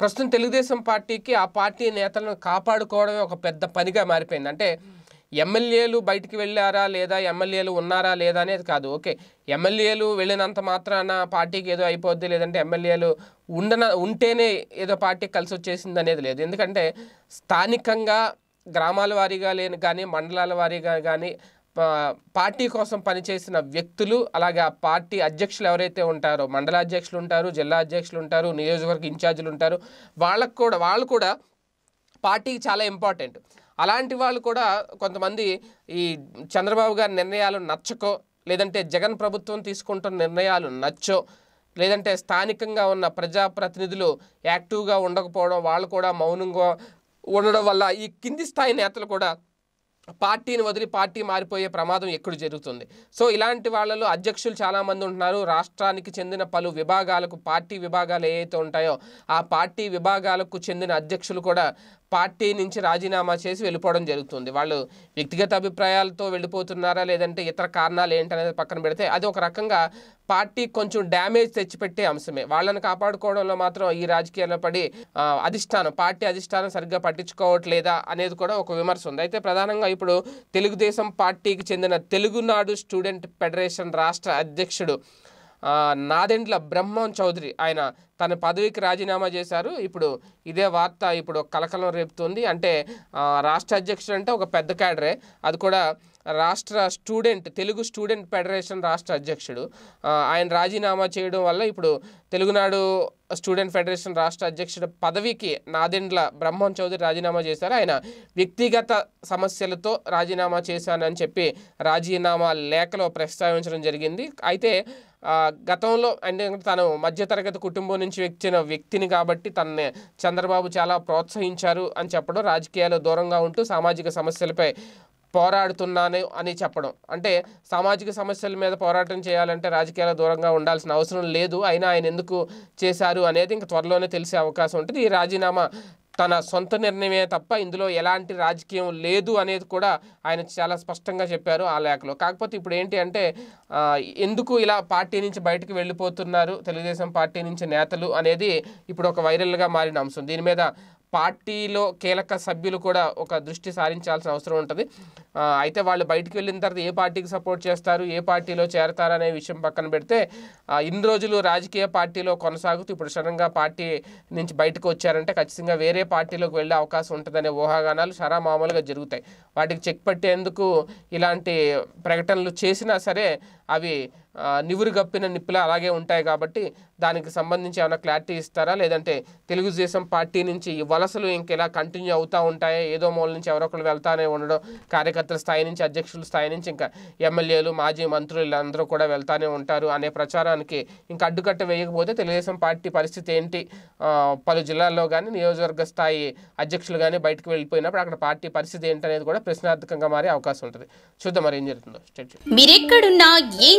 ప్రస్తుతం తెలుగుదేశం పార్టీకి ఆ పార్టీ నేతలను కాపాడుకోవడమే ఒక పెద్ద పనిగా మారిపోయింది. అంటే ఎమ్మెల్యేలు బయటికి వెళ్ళారా లేదా ఎమ్మెల్యేలు ఉన్నారా లేదా అనేది కాదు. ఓకే ఎమ్మెల్యేలు వెళ్ళినంత మాత్రాన పార్టీకి ఏదో అయిపోద్ది లేదంటే ఎమ్మెల్యేలు ఉండన ఉంటేనే ఏదో పార్టీకి కలిసి వచ్చేసింది అనేది లేదు. ఎందుకంటే స్థానికంగా గ్రామాల వారీగా లేని కానీ మండలాల వారీగా కానీ పార్టీ కోసం పనిచేసిన వ్యక్తులు అలాగే ఆ పార్టీ అధ్యక్షులు ఎవరైతే ఉంటారో మండల అధ్యక్షులు ఉంటారు జిల్లా అధ్యక్షులు ఉంటారు నియోజకవర్గ ఇన్ఛార్జీలు ఉంటారు వాళ్ళకు కూడా వాళ్ళు కూడా పార్టీకి చాలా ఇంపార్టెంట్. అలాంటి వాళ్ళు కూడా కొంతమంది ఈ చంద్రబాబు గారి నిర్ణయాలు నచ్చకో లేదంటే జగన్ ప్రభుత్వం తీసుకుంటున్న నిర్ణయాలు నచ్చో లేదంటే స్థానికంగా ఉన్న ప్రజాప్రతినిధులు యాక్టివ్గా ఉండకపోవడం వాళ్ళు కూడా మౌనంగా ఉండడం వల్ల ఈ కింది స్థాయి నేతలు కూడా పార్టీని వదిలి పార్టీ మారిపోయే ప్రమాదం ఎక్కడ జరుగుతుంది? సో ఇలాంటి వాళ్ళలో అధ్యక్షులు చాలామంది ఉంటున్నారు. రాష్ట్రానికి చెందిన పలు విభాగాలకు పార్టీ విభాగాలు ఏవైతే ఉంటాయో ఆ పార్టీ విభాగాలకు చెందిన అధ్యక్షులు కూడా పార్టీ నుంచి రాజీనామా చేసి వెళ్ళిపోవడం జరుగుతుంది. వాళ్ళు వ్యక్తిగత అభిప్రాయాలతో వెళ్ళిపోతున్నారా? లేదంటే ఇతర కారణాలు ఏంటనేది పక్కన పెడితే అది ఒక రకంగా పార్టీ కొంచెం డ్యామేజ్ తెచ్చిపెట్టే అంశమే. వాళ్ళని కాపాడుకోవడంలో మాత్రం ఈ రాజకీయాల్లో పడి అధిష్టానం పార్టీ అధిష్టానం సరిగ్గా పట్టించుకోవట్లేదా అనేది కూడా ఒక విమర్శ ఉంది. అయితే ప్రధానంగా ఇప్పుడు తెలుగుదేశం పార్టీకి చెందిన తెలుగునాడు స్టూడెంట్ ఫెడరేషన్ రాష్ట్ర అధ్యక్షుడు నాదెండ్ల బ్రహ్మం చౌదరి ఆయన తన పదవికి రాజీనామా చేశారు. ఇప్పుడు ఇదే వార్త ఇప్పుడు కలకలం రేపుతుంది. అంటే రాష్ట్ర అధ్యక్షుడు అంటే ఒక పెద్ద క్యాడరే. అది కూడా రాష్ట్ర స్టూడెంట్ తెలుగు స్టూడెంట్ ఫెడరేషన్ రాష్ట్ర అధ్యక్షుడు. ఆయన రాజీనామా చేయడం వల్ల ఇప్పుడు తెలుగునాడు స్టూడెంట్ ఫెడరేషన్ రాష్ట్ర అధ్యక్షుడు పదవికి నాదెండ్ల బ్రహ్మం చౌదరి రాజీనామా చేశారు. ఆయన వ్యక్తిగత సమస్యలతో రాజీనామా చేశానని చెప్పి రాజీనామా లేఖలో ప్రస్తావించడం జరిగింది. అయితే గతంలో అంటే తను మధ్యతరగతి కుటుంబం నుంచి వచ్చిన వ్యక్తిని కాబట్టి తనని చంద్రబాబు చాలా ప్రోత్సహించారు అని చెప్పడం రాజకీయాలు దూరంగా ఉంటూ సామాజిక సమస్యలపై పోరాడుతున్నాను అని చెప్పడం. అంటే సామాజిక సమస్యల మీద పోరాటం చేయాలంటే రాజకీయాల దూరంగా ఉండాల్సిన అవసరం లేదు అయినా ఆయన ఎందుకు చేశారు అనేది ఇంక త్వరలోనే తెలిసే అవకాశం ఉంటుంది. ఈ రాజీనామా తన సొంత నిర్ణయమే తప్ప ఇందులో ఎలాంటి రాజకీయం లేదు అనేది కూడా ఆయన చాలా స్పష్టంగా చెప్పారు ఆ లేఖలో. కాకపోతే ఇప్పుడు ఏంటి అంటే ఎందుకు ఇలా పార్టీ నుంచి బయటకు వెళ్ళిపోతున్నారు తెలుగుదేశం పార్టీ నుంచి నేతలు అనేది ఇప్పుడు ఒక వైరల్గా మారిన అంశం. దీని మీద పార్టీలో కీలక సభ్యులు కూడా ఒక దృష్టి సారించాల్సిన అవసరం ఉంటుంది. అయితే వాళ్ళు బయటికి వెళ్ళిన తర్వాత ఏ పార్టీకి సపోర్ట్ చేస్తారు ఏ పార్టీలో చేరతారనే విషయం పక్కన పెడితే ఇన్ని రోజులు రాజకీయ పార్టీలో కొనసాగుతూ ఇప్పుడు సడన్గా పార్టీ నుంచి బయటకు వచ్చారంటే ఖచ్చితంగా వేరే పార్టీలోకి వెళ్ళే అవకాశం ఉంటుందనే ఊహాగానాలు చాలా మామూలుగా జరుగుతాయి. వాటికి చెక్ పెట్టేందుకు ఇలాంటి ప్రకటనలు చేసినా సరే అవి నివురు గప్పిన నిప్పులా అలాగే ఉంటాయి కాబట్టి దానికి సంబంధించి ఏమైనా క్లారిటీ ఇస్తారా? లేదంటే తెలుగుదేశం పార్టీ నుంచి ఈ వలసలు ఇంకెలా కంటిన్యూ అవుతూ ఉంటాయా? ఏదో మూల నుంచి ఎవరో వెళ్తానే ఉండడం కార్యకర్తల స్థాయి నుంచి అధ్యక్షుల స్థాయి నుంచి ఇంకా ఎమ్మెల్యేలు మాజీ మంత్రులు వీళ్ళందరూ కూడా వెళ్తానే ఉంటారు అనే ప్రచారానికి ఇంకా అడ్డుకట్ట వేయకపోతే తెలుగుదేశం పార్టీ పరిస్థితి ఏంటి? పలు జిల్లాల్లో కానీ నియోజకవర్గ స్థాయి అధ్యక్షులు కానీ బయటకు వెళ్ళిపోయినప్పుడు అక్కడ పార్టీ పరిస్థితి ఏంటనేది కూడా ప్రశ్నార్థకంగా మారే అవకాశం ఉంటుంది. చూద్దాం మరి ఏం జరుగుతుందో. మీరు మీరెక్కడున్నా ఏం